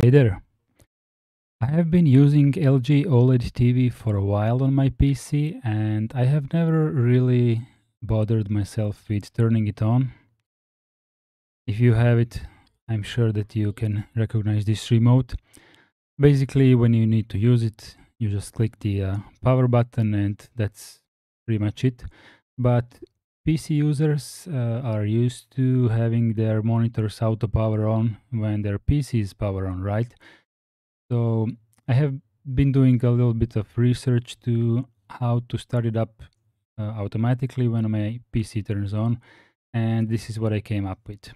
Hey there. I have been using LG OLED TV for a while on my PC and I have never really bothered myself with turning it on. If you have it, I'm sure that you can recognize this remote. Basically, when you need to use it, you just click the uh, power button and that's pretty much it. But PC users uh, are used to having their monitors auto power on when their PC is power on, right? So I have been doing a little bit of research to how to start it up uh, automatically when my PC turns on, and this is what I came up with.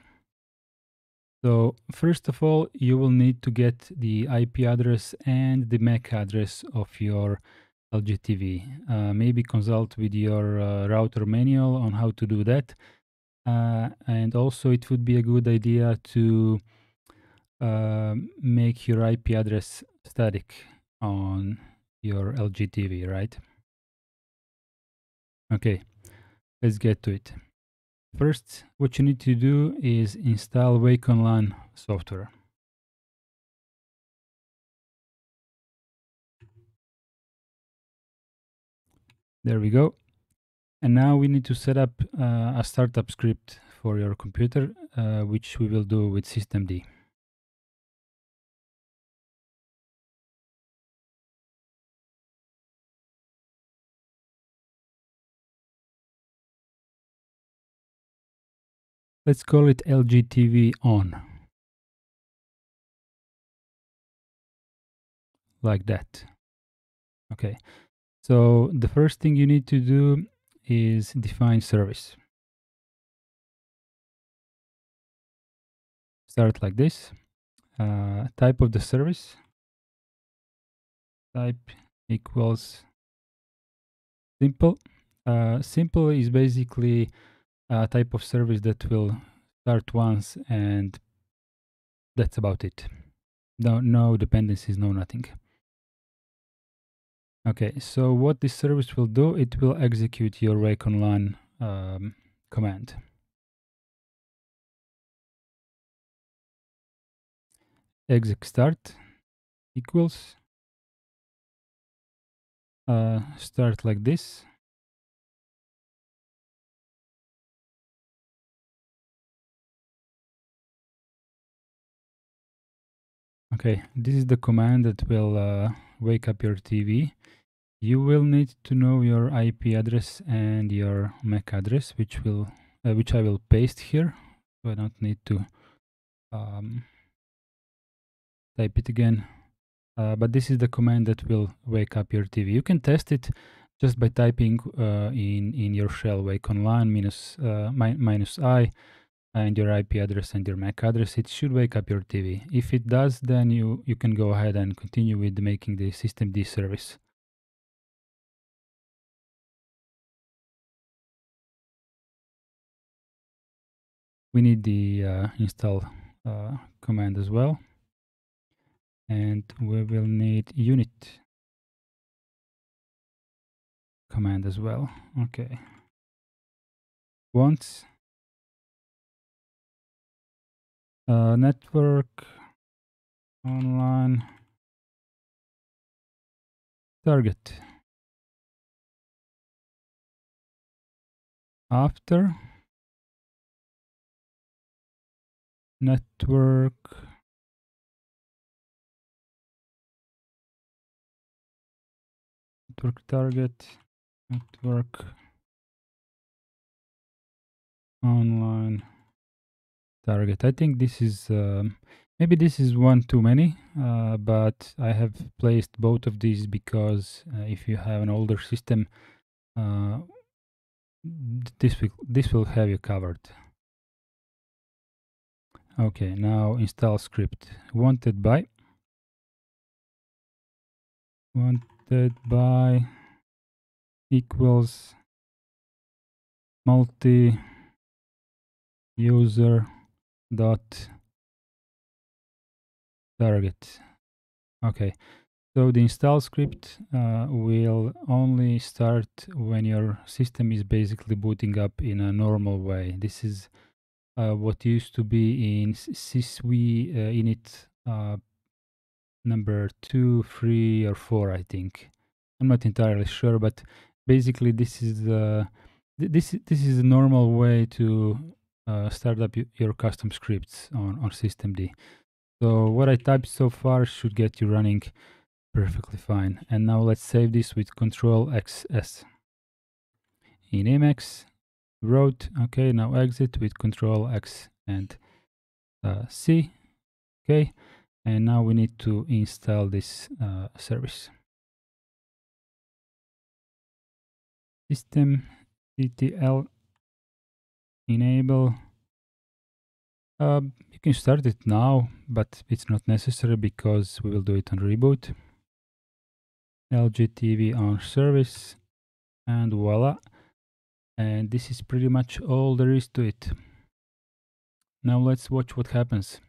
So first of all, you will need to get the IP address and the MAC address of your LGTV. Uh, maybe consult with your uh, router manual on how to do that. Uh, and also, it would be a good idea to uh, make your IP address static on your LGTV, right? Okay, let's get to it. First, what you need to do is install Wake on LAN software. There we go. And now we need to set up uh, a startup script for your computer, uh, which we will do with systemd. Let's call it LGTV on. Like that. Okay. So the first thing you need to do is define service. Start like this. Uh, type of the service. Type equals simple. Uh, simple is basically a type of service that will start once and that's about it. No, no dependencies, no nothing. Okay, so what this service will do, it will execute your wakeonlan um, command. exec start equals uh, start like this. Okay, this is the command that will uh, wake up your TV. You will need to know your IP address and your MAC address, which will uh, which I will paste here. So I don't need to um, type it again. Uh, but this is the command that will wake up your TV. You can test it just by typing uh, in in your shell wakeonlan minus uh, mi minus i and your IP address and your MAC address. It should wake up your TV. If it does, then you you can go ahead and continue with making the systemd service. we need the uh, install uh, command as well and we will need unit command as well okay once uh, network online target. After network network target network online target. I think this is um, maybe this is one too many uh, but i have placed both of these because uh, if you have an older system uh, this will this will have you covered. Okay, now install script. Wanted by? Wanted by equals multi user dot target. Okay, so the install script uh, will only start when your system is basically booting up in a normal way. This is uh, what used to be in sysv uh, init uh, number two, three, or four, I think. I'm not entirely sure, but basically this is the this this is a normal way to uh, start up your custom scripts on on systemd. So what I typed so far should get you running perfectly fine. And now let's save this with Control XS. In Emacs, wrote, okay, now exit with Control X and uh, C, okay, and now we need to install this uh, service. System CTL enable. Uh, you can start it now, but it's not necessary because we will do it on reboot. LGTV on service and voila. And this is pretty much all there is to it. Now let's watch what happens.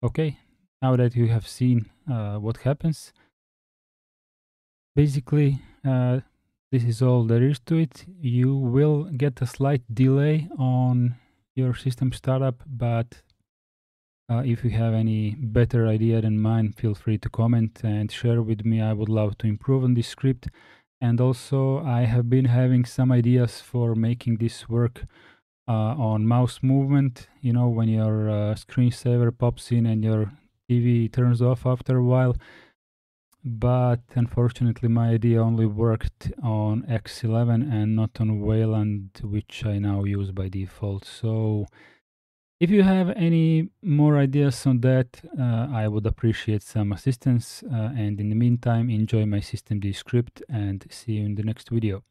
Okay, now that you have seen uh, what happens, basically uh, this is all there is to it. You will get a slight delay on your system startup, but uh, if you have any better idea than mine, feel free to comment and share with me. I would love to improve on this script. And also, I have been having some ideas for making this work uh, on mouse movement. You know, when your uh, screensaver pops in and your TV turns off after a while. But unfortunately, my idea only worked on X11 and not on Wayland, which I now use by default. So, if you have any more ideas on that, uh, I would appreciate some assistance. Uh, and in the meantime, enjoy my systemd script and see you in the next video.